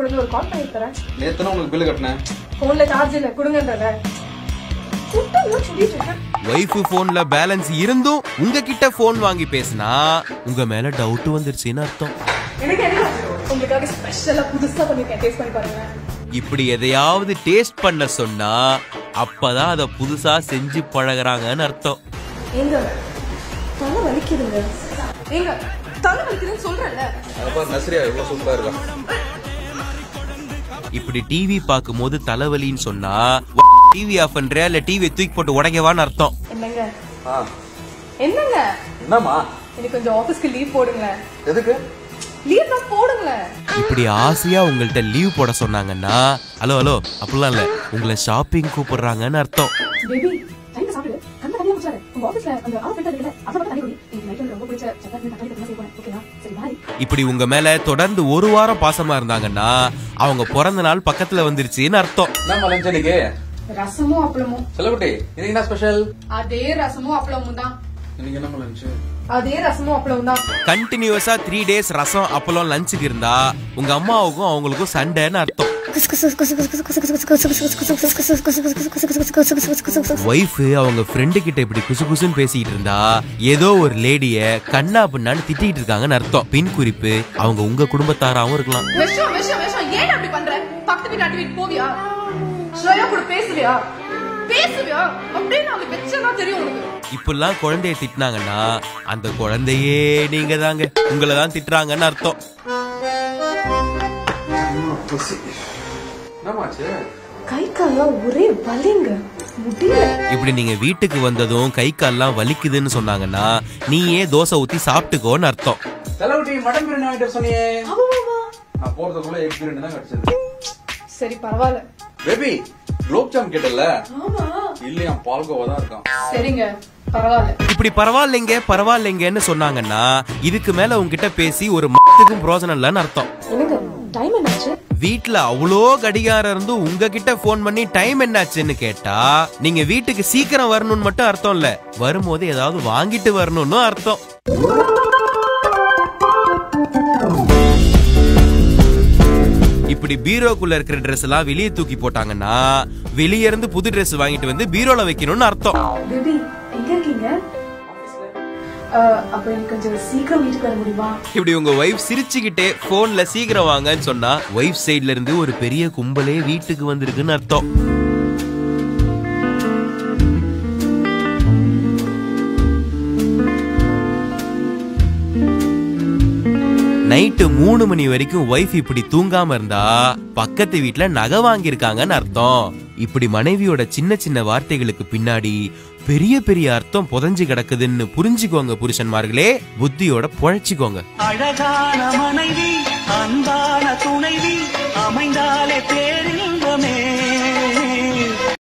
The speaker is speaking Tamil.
கொடுங்க ஒரு கால் பண்ணி தரேன். நேத்து உங்களுக்கு பில்லு கட்டினேன். போன்ல சார்ஜ் இல்ல ஒய்ஃப் போன்ல பேலன்ஸ் இருந்தும் உங்ககிட்ட போன் வாங்கி பேசினா உங்க மேல டவுட் வந்துருச்சுன்னு அர்த்தம். எனக்கு என்ன? உங்களுக்காக ஸ்பெஷலா புதுசா பண்ணிருக்கேன். டேஸ்ட் பண்ணி பாருங்க. இப்படி எதையாவது டேஸ்ட் பண்ண சொன்னா அப்பதான் அத புதுசா செஞ்சு பழகுறாங்கன்னு அர்த்தம். ஏங்க தலை வலிக்குதுங்க. ஏங்க தலை வலிக்குதுன்னு சொல்றேன்ல. அப்பா நஸ்ரியா எவ்வளவு சூப்பரா இருக்கா? இப்படி டிவி பார்க்கும்போது தலைவலின்னு சொன்னா டிவி ஆஃப் பண்றியா? இல்ல டிவி தூக்கி போட்டு உடைக்கவான்னு அர்த்தம். என்னங்க? ஆ. என்னங்க? என்னம்மா? எனக்கு கொஞ்சம் ஆபீஸ்க்கு லீவ் போடுங்களேன். எதுக்கு? லீவ் தான் போடுங்களேன். இப்படி ஆசையா உங்கள்ட்ட லீவ் போட சொன்னாங்கன்னா ஹலோ ஹலோ அப்படிலாம் இல்ல. உங்களை ஷாப்பிங் கூப்பிடுறாங்கன்னு அர்த்தம். பேபி டைம் சாப்பிடு. கண்ண கதையா முடிச்சாரு உங்க ஆபீஸ்ல அந்த ஆள் ஃபில்டர் இப்படி உங்க மேல தொடர்ந்து ஒரு வாரம் பாசமா இருந்தாங்கன்னா அவங்க பிறந்த நாள் பக்கத்துல வந்துருச்சுன்னு அர்த்தம். என்னம்மா லஞ்ச் ரசமும் அப்பளமும். செல்லகுட்டி இன்னைக்கு என்ன ஸ்பெஷல் அதே ரசமும் அப்பளமும் தான். இன்னைக்கு என்னம்மா லஞ்ச்? அதே ரசமும் அப்பளமும் தான். கண்டினியூஸா த்ரீ டேஸ் ரசம் அப்பளம் லஞ்சுக்கு இருந்தா உங்க அம்மாவுக்கும் அவங்களுக்கும் சண்டைன்னு அர்த்தம். ஒய்ஃப் அவங்க ஃப்ரெண்டு கிட்ட இப்படி குசு குசுன்னு இருந்தா ஏதோ ஒரு லேடிய கண்ணா பின்னான்னு திட்டிட்டு இருக்காங்கன்னு அர்த்தம். பின் குறிப்பு அவங்க உங்க குடும்பத்தாராவும் இருக்கலாம். விஷம் விஷம் விஷம். ஏன் அப்படி பண்ற? பக்கத்து வீட்டு அடி வீட்டு போவியா? ஸ்ரேயா கூட பேசுவியா? பேசுவியா? வச்சனா தெரியும் உனக்கு. இப்பெல்லாம் குழந்தைய திட்டினாங்கன்னா அந்த குழந்தையே நீங்க தாங்க. உங்களை தான் திட்டுறாங்கன்னு அர்த்தம். கை கால்லாம் ஒரே வலிங்க. முடியல. இப்படி நீங்க வீட்டுக்கு வந்ததும் கை கால்லாம் வலிக்குதுன்னு சொன்னாங்கன்னா நீயே தோசை ஊத்தி சாப்பிட்டுக்கோன்னு அர்த்தம். சரி பரவாயில்ல. குலோப் ஜாம் கேட்டல ஆமா. இல்லையா பால்கோவா தான் இருக்கான். சரிங்க பரவாயில்ல. இப்படி பரவாயில்லைங்க பரவாயில்லைங்கன்னு சொன்னாங்கன்னா இதுக்கு மேல உங்ககிட்ட பேசி ஒரு மத்துக்கும் பிரோஜனம் இல்லைன்னு அர்த்தம். எனக்கு டைம் என்னாச்சு? வீட்ல அவ்வளோ கடிகாரம் இருந்து உங்ககிட்ட ஃபோன் பண்ணி டைம் என்னாச்சுன்னு கேட்டா நீங்க வீட்டுக்கு சீக்கிரம் வரணும்னு மட்டும் அர்த்தம் இல்ல. வரும்போது ஏதாவது வாங்கிட்டு வரணும்னு அர்த்தம். இப்படி பீரோக்குள்ள இருக்கிற Dress எல்லாம் வெளியே தூக்கி போட்டாங்கன்னா வெளியே இருந்து புது Dress வாங்கிட்டு வந்து பீரோல வைக்கணும்னு அர்த்தம். பேபி எங்க இருக்கீங்க? அஹ், அப்ப எனக்கு கொஞ்சம் சீக்கிரம் வீட்டுக்கு வர முடியுமா? இப்படி உங்க ஒய்ஃப் சிரிச்சுக்கிட்டே போன்ல சீக்கிரம் வாங்கன்னு சொன்னா ஒய்ஃப் சைடுல இருந்து ஒரு பெரிய கும்பலே வீட்டுக்கு வந்திருக்குன்னு அர்த்தம். நைட்டு மூணு மணி வரைக்கும் ஒய்ஃப் இப்படி தூங்காம இருந்தா பக்கத்து வீட்ல நகை வாங்கியிருக்காங்கன்னு அர்த்தம். இப்படி மனைவியோட சின்ன சின்ன வார்த்தைகளுக்கு பின்னாடி பெரிய பெரிய அர்த்தம் புதஞ்சு கிடக்குதுன்னு புரிஞ்சுக்கோங்க புருஷன்மார்களே புத்தியோட பொழைச்சிக்கோங்க. அழகான மனைவி.